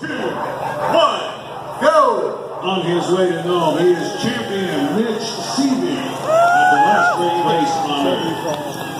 two, one, go! On his way to Nome, he is champion Mitch Seavey at the last day race Earth.